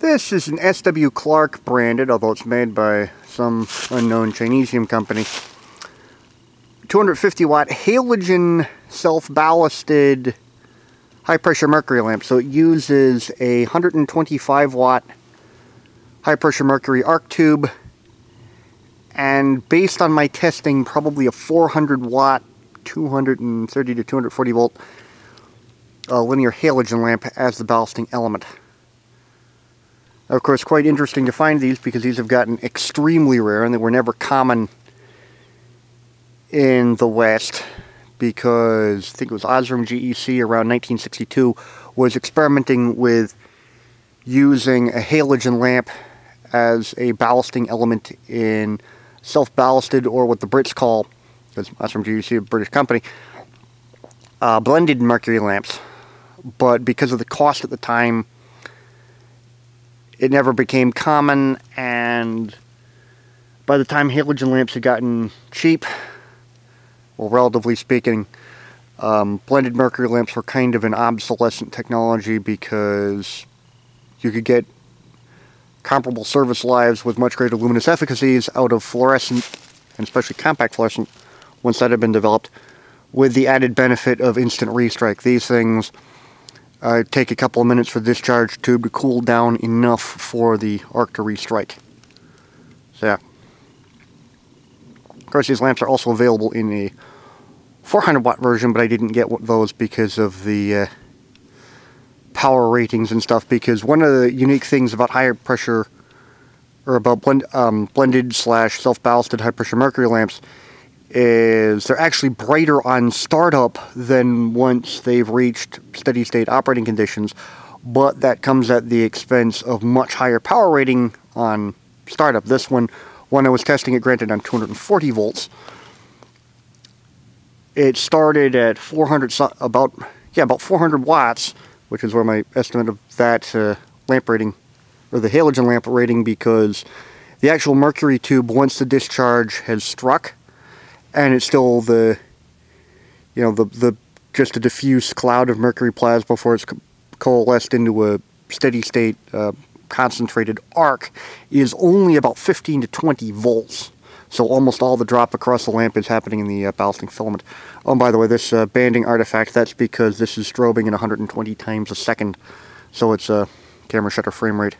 This is an SW Clarke branded, although it's made by some unknown Chinesium company. 250 watt halogen self-ballasted high pressure mercury lamp. So it uses a 125 watt high pressure mercury arc tube and based on my testing probably a 400 watt 230 to 240 volt uh, linear halogen lamp as the ballasting element. Of course, quite interesting to find these because these have gotten extremely rare and they were never common in the West because I think it was Osram GEC around 1962 was experimenting with using a halogen lamp as a ballasting element in self-ballasted or what the Brits call, because Osram GEC, a British company, uh, blended mercury lamps. But because of the cost at the time, it never became common, and by the time halogen lamps had gotten cheap, well, relatively speaking, um, blended mercury lamps were kind of an obsolescent technology because you could get comparable service lives with much greater luminous efficacies out of fluorescent, and especially compact fluorescent, once that had been developed, with the added benefit of instant restrike. These things uh, take a couple of minutes for the discharge tube to cool down enough for the arc to restrike. So yeah. Of course, these lamps are also available in a 400 watt version, but I didn't get those because of the uh, power ratings and stuff. Because one of the unique things about higher pressure, or about blend, um, blended slash self-ballasted high pressure mercury lamps, is they're actually brighter on startup than once they've reached steady state operating conditions, but that comes at the expense of much higher power rating on startup. This one, when I was testing it, granted on 240 volts, it started at 400, about, yeah, about 400 watts, which is where my estimate of that uh, lamp rating, or the halogen lamp rating, because the actual mercury tube, once the discharge has struck, and it's still the you know the the just a diffuse cloud of mercury plasma before it's coalesced into a steady state uh, concentrated arc is only about 15 to 20 volts so almost all the drop across the lamp is happening in the uh, ballasting filament. Oh, by the way, this uh, banding artifact, that's because this is strobing at 120 times a second. So it's a camera shutter frame rate.